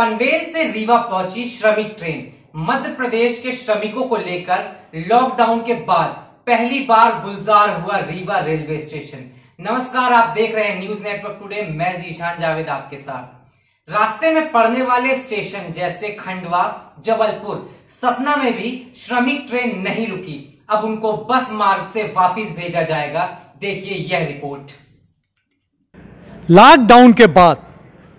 पनवेल से रीवा पहुँची श्रमिक ट्रेन। मध्य प्रदेश के श्रमिकों को लेकर लॉकडाउन के बाद पहली बार गुलजार हुआ रीवा रेलवे स्टेशन। नमस्कार, आप देख रहे हैं न्यूज़ नेटवर्क टुडे। मैं जीशान जावेद आपके साथ। रास्ते में पड़ने वाले स्टेशन जैसे खंडवा, जबलपुर, सतना में भी श्रमिक ट्रेन नहीं रुकी। अब उनको बस मार्ग से वापस भेजा जाएगा। देखिए यह रिपोर्ट। लॉकडाउन के बाद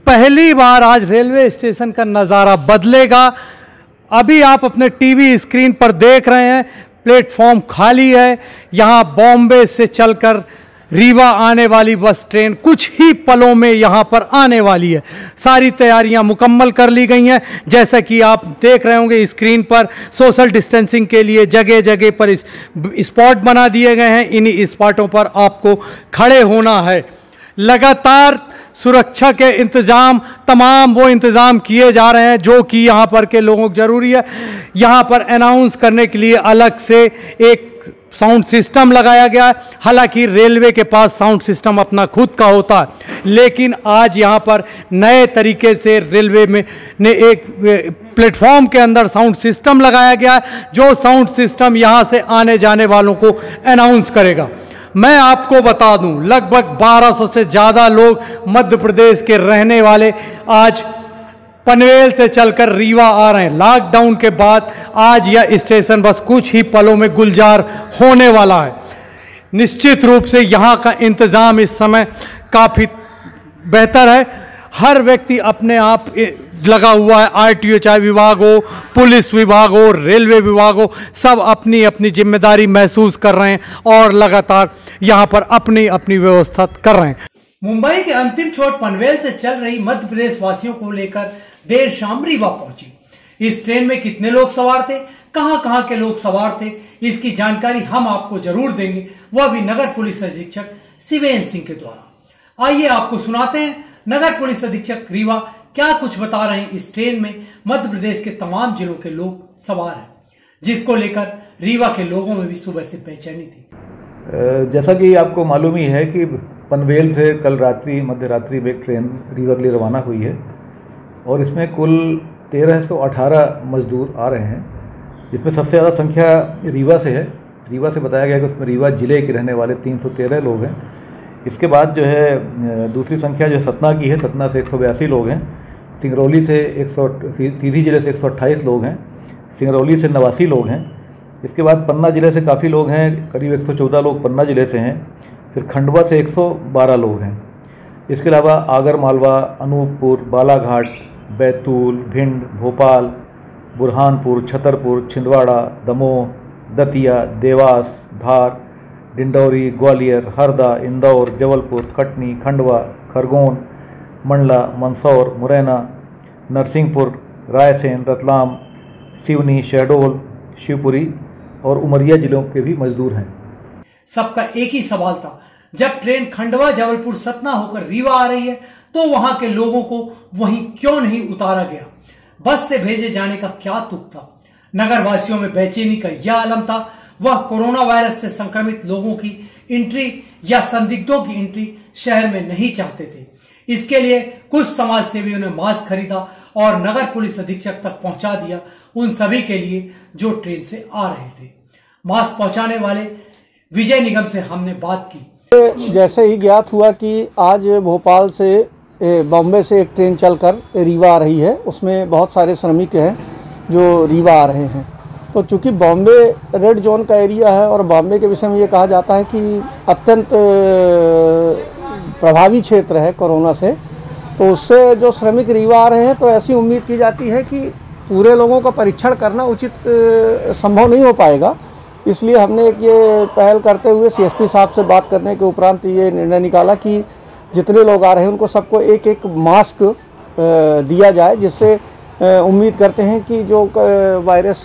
पहली बार आज रेलवे स्टेशन का नज़ारा बदलेगा। अभी आप अपने टीवी स्क्रीन पर देख रहे हैं, प्लेटफॉर्म खाली है। यहाँ बॉम्बे से चलकर रीवा आने वाली बस ट्रेन कुछ ही पलों में यहाँ पर आने वाली है। सारी तैयारियाँ मुकम्मल कर ली गई हैं। जैसा कि आप देख रहे होंगे स्क्रीन पर, सोशल डिस्टेंसिंग के लिए जगह जगह पर स्पॉट बना दिए गए हैं। इन स्पॉटों पर आपको खड़े होना है। लगातार सुरक्षा के इंतज़ाम, तमाम वो इंतज़ाम किए जा रहे हैं, जो कि यहाँ पर के लोगों को ज़रूरी है। यहाँ पर अनाउंस करने के लिए अलग से एक साउंड सिस्टम लगाया गया है। हालाँकि रेलवे के पास साउंड सिस्टम अपना खुद का होता है, लेकिन आज यहाँ पर नए तरीके से रेलवे में, ने एक प्लेटफॉर्म के अंदर साउंड सिस्टम लगाया गया है, जो साउंड सिस्टम यहाँ से आने जाने वालों को अनाउंस करेगा। मैं आपको बता दूँ, लगभग 1200 से ज़्यादा लोग मध्य प्रदेश के रहने वाले आज पनवेल से चलकर रीवा आ रहे हैं। लॉकडाउन के बाद आज यह स्टेशन बस कुछ ही पलों में गुलजार होने वाला है। निश्चित रूप से यहाँ का इंतज़ाम इस समय काफ़ी बेहतर है। हर व्यक्ति अपने आप लगा हुआ है, आरटीओ विभाग हो, पुलिस विभाग हो, रेलवे विभाग हो, सब अपनी अपनी ज़िम्मेदारी महसूस कर रहे हैं और लगातार यहाँ पर अपनी अपनी व्यवस्था कर रहे हैं। मुंबई के अंतिम छोर पनवेल से चल रही मध्य प्रदेश वासियों को लेकर देर शाम रीवा पहुँची। इस ट्रेन में कितने लोग सवार थे कहाँ कहाँ के लोग सवार थे, इसकी जानकारी हम आपको ज़रूर देंगे। वह भी नगर पुलिस अधीक्षक शिवेन सिंह के द्वारा। आइए आपको सुनाते हैं नगर पुलिस अधीक्षक रीवा क्या कुछ बता रहे हैं इस ट्रेन में? मध्य प्रदेश के तमाम जिलों के लोग सवार हैं, जिसको लेकर रीवा के लोगों में भी सुबह से बेचैनी थी। जैसा कि आपको मालूम ही है कि पनवेल से कल रात्रि मध्य रात्रि में एक ट्रेन रीवा के लिए रवाना हुई है और इसमें कुल 1318 मजदूर आ रहे हैं, जिसमें सबसे ज़्यादा संख्या रीवा से है। रीवा से बताया गया कि उसमें रीवा ज़िले के रहने वाले 313 लोग हैं। इसके बाद जो है दूसरी संख्या जो सतना की है। सतना से एक सौ बयासी लोग हैं। सिंगरौली से एक सौ सीधी ज़िले से एक सौ अट्ठाईस लोग हैं। सिंगरौली से नवासी लोग हैं। इसके बाद पन्ना ज़िले से काफ़ी लोग हैं। करीब 114 लोग पन्ना ज़िले से हैं। फिर खंडवा से 112 लोग हैं। इसके अलावा आगर, मालवा, अनूपपुर, बालाघाट, बैतूल, भिंड, भोपाल, बुरहानपुर, छतरपुर, छिंदवाड़ा, दमोह, दतिया, देवास, धार डिंडौरी, ग्वालियर, हरदा, इंदौर, जबलपुर, कटनी, खंडवा, खरगोन, मंडला, मंदसौर, मुरैना, नरसिंहपुर, रायसेन, रतलाम, सिवनी, शहडोल, शिवपुरी और उमरिया जिलों के भी मजदूर हैं। सबका एक ही सवाल था, जब ट्रेन खंडवा, जबलपुर, सतना होकर रीवा आ रही है तो वहाँ के लोगों को वहीं क्यों नहीं उतारा गया? बस से भेजे जाने का क्या तुक था नगर वासियों में बेचैनी का यह आलम था वह कोरोना वायरस से संक्रमित लोगों की एंट्री या संदिग्धों की एंट्री शहर में नहीं चाहते थे। इसके लिए कुछ समाज सेवियों ने मास्क खरीदा और नगर पुलिस अधीक्षक तक पहुँचा दिया उन सभी के लिए जो ट्रेन से आ रहे थे। मास्क पहुँचाने वाले विजय निगम से हमने बात की। जैसे ही ज्ञात हुआ कि आज भोपाल से बॉम्बे से एक ट्रेन चलकर रीवा आ रही है, उसमें बहुत सारे श्रमिक हैं जो रीवा आ रहे हैं। तो चूँकि बॉम्बे रेड जोन का एरिया है और बॉम्बे के विषय में ये कहा जाता है कि अत्यंत प्रभावी क्षेत्र है कोरोना से तो उससे जो श्रमिक रीवा आ रहे हैं तो ऐसी उम्मीद की जाती है कि पूरे लोगों का परीक्षण करना उचित संभव नहीं हो पाएगा। इसलिए हमने एक ये पहल करते हुए सीएसपी साहब से बात करने के उपरांत ये निर्णय निकाला कि जितने लोग आ रहे हैं, उनको सबको एक एक मास्क दिया जाए, जिससे उम्मीद करते हैं कि जो वायरस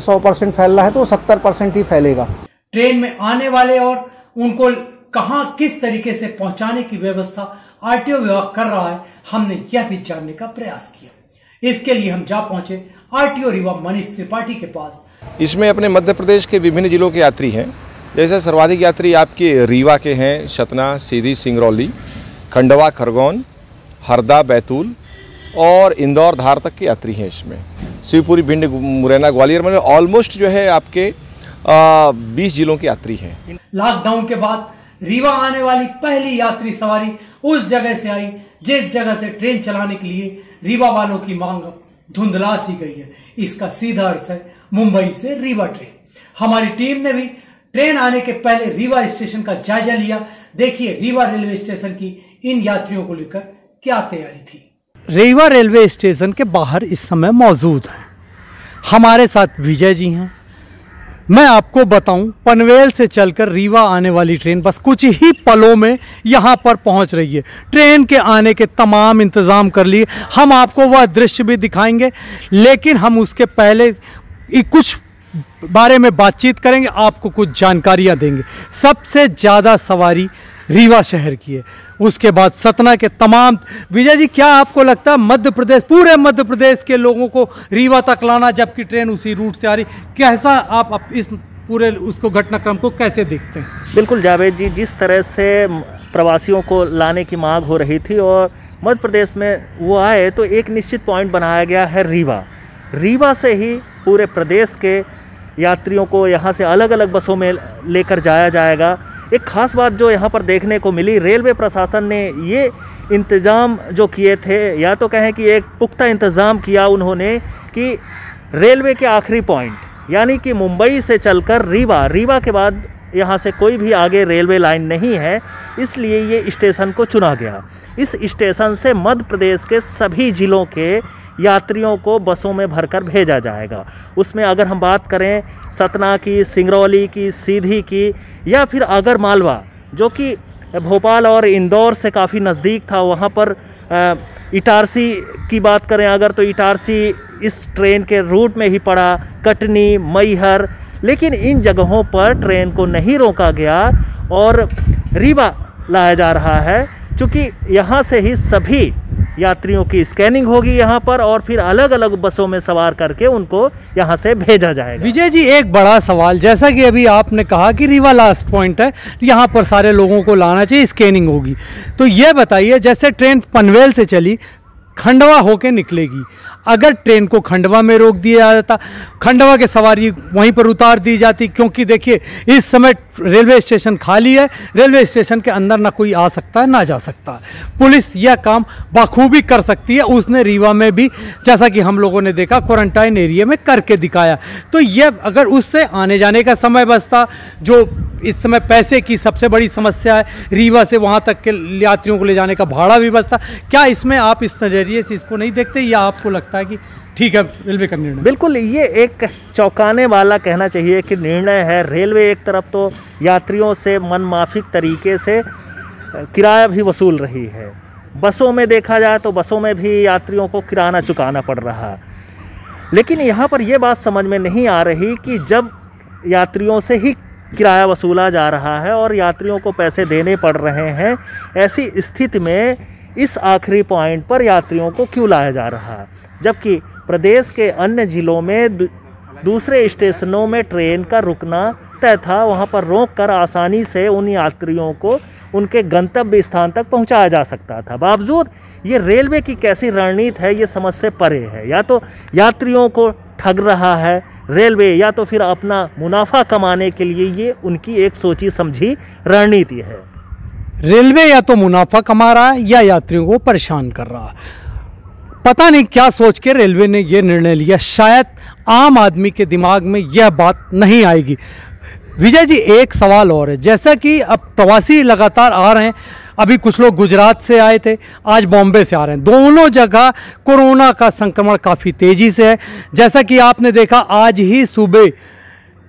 100 परसेंट फैल रहा है तो 70 परसेंट ही फैलेगा। ट्रेन में आने वाले और उनको कहाँ किस तरीके से पहुँचाने की व्यवस्था आरटीओ विभाग कर रहा है हमने यह भी जानने का प्रयास किया। इसके लिए हम जा पहुँचे आरटीओ रीवा मनीष त्रिपाठी के पास। इसमें अपने मध्य प्रदेश के विभिन्न जिलों के यात्री हैं। जैसे सर्वाधिक यात्री आपके रीवा के हैं सतना सीधी सिंगरौली खंडवा खरगोन हरदा बैतूल और इंदौर धार तक के यात्री हैं इसमें। शिवपुरी, भिंड, मुरैना, ग्वालियर में ऑलमोस्ट जो है आपके बीस जिलों के यात्री हैं। लॉकडाउन के बाद रीवा आने वाली पहली यात्री सवारी उस जगह से आई, जिस जगह से ट्रेन चलाने के लिए रीवा वालों की मांग धुंधला सी गई है। इसका सीधा अर्थ है मुंबई से रीवा ट्रेन। हमारी टीम ने भी ट्रेन आने के पहले रीवा स्टेशन का जायजा लिया। देखिए रीवा रेलवे स्टेशन की इन यात्रियों को लेकर क्या तैयारी थी। रीवा रेलवे स्टेशन के बाहर इस समय मौजूद हैं। हमारे साथ विजय जी हैं। मैं आपको बताऊँ, पनवेल से चलकर रीवा आने वाली ट्रेन बस कुछ ही पलों में यहाँ पर पहुँच रही है। ट्रेन के आने के तमाम इंतज़ाम कर लिए। हम आपको वह दृश्य भी दिखाएँगे, लेकिन हम उसके पहले कुछ बारे में बातचीत करेंगे, आपको कुछ जानकारियाँ देंगे। सबसे ज़्यादा सवारी रीवा शहर की है। उसके बाद सतना के तमाम विजय जी क्या आपको लगता है मध्य प्रदेश पूरे मध्य प्रदेश के लोगों को रीवा तक लाना जबकि ट्रेन उसी रूट से आ रही कैसा आप, इस पूरे उसको घटनाक्रम को कैसे देखते हैं? बिल्कुल जावेद जी जिस तरह से प्रवासियों को लाने की मांग हो रही थी और मध्य प्रदेश में वो आए तो एक निश्चित पॉइंट बनाया गया है रीवा। रीवा से ही पूरे प्रदेश के यात्रियों को यहाँ से अलग अलग बसों में लेकर जाया जाएगा। एक ख़ास बात जो यहाँ पर देखने को मिली, रेलवे प्रशासन ने ये इंतज़ाम जो किए थे, या तो कहें कि एक पुख्ता इंतज़ाम किया उन्होंने कि रेलवे के आखिरी पॉइंट, यानी कि मुंबई से चलकर रीवा रीवा के बाद यहाँ से कोई भी आगे रेलवे लाइन नहीं है, इसलिए ये स्टेशन को चुना गया। इस स्टेशन से मध्य प्रदेश के सभी ज़िलों के यात्रियों को बसों में भरकर भेजा जाएगा। उसमें अगर हम बात करें सतना की, सिंगरौली की, सीधी की, या फिर अगर मालवा जो कि भोपाल और इंदौर से काफ़ी नज़दीक था, वहाँ पर इटारसी की बात करें, अगर तो इटारसी इस ट्रेन के रूट में ही पड़ा, कटनी, मैहर लेकिन इन जगहों पर ट्रेन को नहीं रोका गया और रीवा लाया जा रहा है क्योंकि यहाँ से ही सभी यात्रियों की स्कैनिंग होगी यहाँ पर और फिर अलग अलग बसों में सवार करके उनको यहाँ से भेजा जाएगा। विजय जी, एक बड़ा सवाल, जैसा कि अभी आपने कहा कि रीवा लास्ट पॉइंट है, यहाँ पर सारे लोगों को लाना चाहिए, स्कैनिंग होगी। तो ये बताइए, जैसे ट्रेन पनवेल से चली, खंडवा होके निकलेगी अगर ट्रेन को खंडवा में रोक दिया जाता, खंडवा के सवारी वहीं पर उतार दी जाती, क्योंकि देखिए, इस समय रेलवे स्टेशन खाली है, रेलवे स्टेशन के अंदर ना कोई आ सकता है ना जा सकता। है पुलिस यह काम बखूबी कर सकती है, उसने रीवा में भी, जैसा कि हम लोगों ने देखा क्वारंटाइन एरिया में करके दिखाया। तो यह, अगर उससे आने जाने का समय बचता, जो इस समय पैसे की सबसे बड़ी समस्या है, रीवा से वहाँ तक के यात्रियों को ले जाने का भाड़ा भी बचता, क्या इसमें आप इस नज़रिए से इसको नहीं देखते, या आपको लगता है कि ठीक है, रेलवे का निर्णय। बिल्कुल, ये एक चौंकाने वाला कहना चाहिए कि निर्णय है रेलवे एक तरफ़ तो यात्रियों से मनमाफिक तरीके से किराया भी वसूल रही है। बसों में देखा जाए तो बसों में भी यात्रियों को किराना चुकाना पड़ रहा। लेकिन यहाँ पर यह बात समझ में नहीं आ रही कि जब यात्रियों से ही किराया वसूला जा रहा है और यात्रियों को पैसे देने पड़ रहे हैं, ऐसी स्थिति में इस आखिरी पॉइंट पर यात्रियों को क्यों लाया जा रहा? है जबकि प्रदेश के अन्य ज़िलों में दूसरे स्टेशनों में ट्रेन का रुकना तय था। वहाँ पर रोक कर आसानी से उन यात्रियों को उनके गंतव्य स्थान तक पहुँचाया जा सकता था। बावजूद, ये रेलवे की कैसी रणनीति है, ये समझ से परे है। या तो यात्रियों को ठग रहा है रेलवे, या तो फिर अपना मुनाफा कमाने के लिए ये उनकी एक सोची समझी रणनीति है। रेलवे या तो मुनाफा कमा रहा है, या यात्रियों को परेशान कर रहा है। पता नहीं क्या सोच के रेलवे ने यह निर्णय लिया। शायद आम आदमी के दिमाग में यह बात नहीं आएगी। विजय जी, एक सवाल और है। जैसा कि अब प्रवासी लगातार आ रहे हैं, अभी कुछ लोग गुजरात से आए थे, आज बॉम्बे से आ रहे हैं। दोनों जगह कोरोना का संक्रमण काफ़ी तेज़ी से है। जैसा कि आपने देखा, आज ही सुबह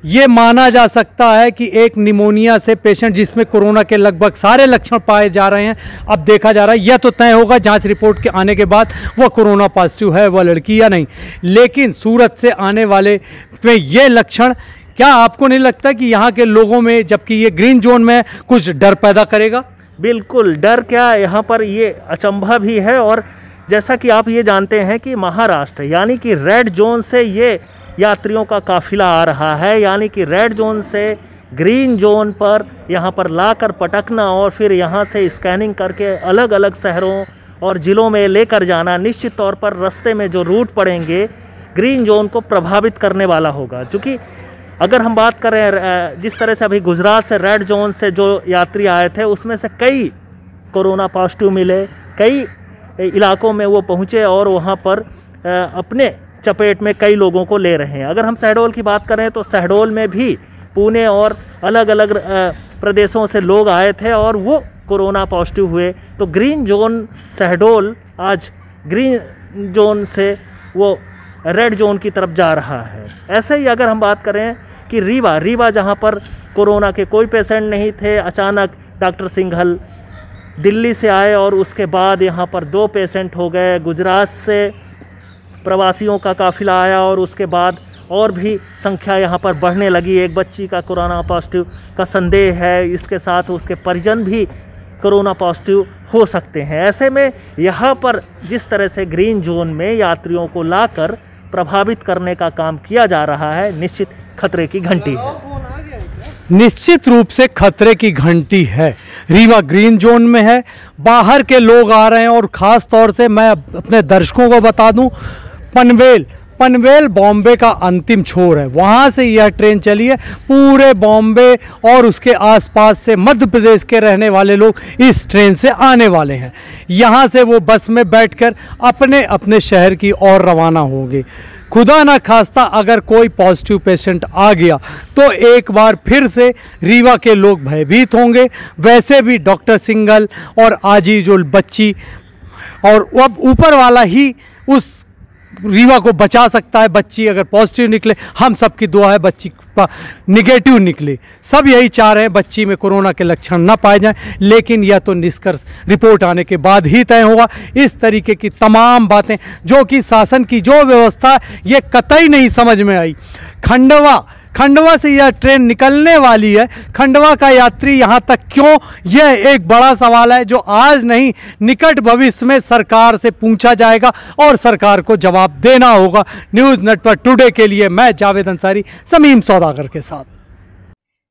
ये माना जा सकता है कि एक निमोनिया से पेशेंट जिसमें कोरोना के लगभग सारे लक्षण पाए जा रहे हैं, अब देखा जा रहा है, यह तो तय होगा जाँच रिपोर्ट के आने के बाद वह कोरोना पॉजिटिव है, वह लड़की या नहीं। लेकिन सूरत से आने वाले में ये लक्षण, क्या आपको नहीं लगता कि यहाँ के लोगों में, जबकि ये ग्रीन जोन में कुछ डर पैदा करेगा? बिल्कुल, डर क्या, यहाँ पर ये अचंभा भी है और जैसा कि आप ये जानते हैं कि महाराष्ट्र, यानी कि रेड जोन से ये यात्रियों का काफिला आ रहा है, यानी कि रेड जोन से ग्रीन जोन पर यहाँ पर लाकर पटकना और फिर यहाँ से स्कैनिंग करके अलग अलग शहरों और ज़िलों में लेकर जाना, निश्चित तौर पर रास्ते में जो रूट पड़ेंगे ग्रीन जोन को प्रभावित करने वाला होगा। क्योंकि अगर हम बात करें जिस तरह से अभी गुजरात से रेड जोन से जो यात्री आए थे, उसमें से कई कोरोना पॉजिटिव मिले, कई इलाकों में वो पहुँचे और वहाँ पर अपने चपेट में कई लोगों को ले रहे हैं। अगर हम शहडोल की बात करें तो शहडोल में भी पुणे और अलग अलग प्रदेशों से लोग आए थे और वो कोरोना पॉजिटिव हुए। तो ग्रीन जोन शहडोल आज ग्रीन जोन से वो रेड जोन की तरफ़ जा रहा है। ऐसे ही अगर हम बात करें कि रीवा रीवा जहाँ पर कोरोना के कोई पेशेंट नहीं थे, अचानक डॉक्टर सिंघल दिल्ली से आए और उसके बाद यहाँ पर दो पेशेंट हो गए। गुजरात से प्रवासियों का काफ़िला आया और उसके बाद और भी संख्या यहाँ पर बढ़ने लगी। एक बच्ची का कोरोना पॉजिटिव का संदेह है। इसके साथ उसके परिजन भी कोरोना पॉजिटिव हो सकते हैं। ऐसे में यहाँ पर जिस तरह से ग्रीन जोन में यात्रियों को लाकर प्रभावित करने का काम किया जा रहा है, निश्चित खतरे की घंटी है। निश्चित रूप से खतरे की घंटी है। रीवा ग्रीन जोन में है। बाहर के लोग आ रहे हैं और ख़ास तौर से मैं अपने दर्शकों को बता दूँ पनवेल पनवेल बॉम्बे का अंतिम छोर है। वहाँ से यह ट्रेन चली है। पूरे बॉम्बे और उसके आसपास से मध्य प्रदेश के रहने वाले लोग इस ट्रेन से आने वाले हैं। यहाँ से वो बस में बैठकर अपने अपने शहर की ओर रवाना होंगे। खुदा ना खास्ता अगर कोई पॉजिटिव पेशेंट आ गया तो एक बार फिर से रीवा के लोग भयभीत होंगे। वैसे भी डॉक्टर सिंगल और आजीजुल बच्ची और अब ऊपर वाला ही उस रीवा को बचा सकता है, बच्ची अगर पॉजिटिव निकले, हम सबकी दुआ है बच्ची निगेटिव निकले। सब यही चाह रहे हैं बच्ची में कोरोना के लक्षण ना पाए जाएँ, लेकिन यह तो निष्कर्ष रिपोर्ट आने के बाद ही तय होगा। इस तरीके की तमाम बातें, जो कि शासन की जो व्यवस्था, ये कतई नहीं समझ में आई। खंडवा खंडवा से यह ट्रेन निकलने वाली है। खंडवा का यात्री यहाँ तक क्यों? यह एक बड़ा सवाल है, जो आज नहीं, निकट भविष्य में सरकार से पूछा जाएगा और सरकार को जवाब देना होगा। न्यूज़ नेटवर्क टुडे के लिए मैं जावेद अंसारी, समीम सौदागर के साथ।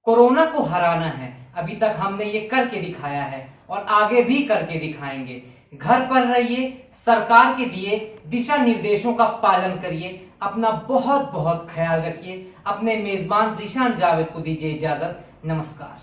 कोरोना को हराना है। अभी तक हमने ये करके दिखाया है और आगे भी करके दिखाएँगे। घर पर रहिए, सरकार के दिए दिशा निर्देशों का पालन करिए, अपना बहुत बहुत ख्याल रखिए, अपने मेजबान जीशान जावेद को दीजिए इजाज़त। नमस्कार।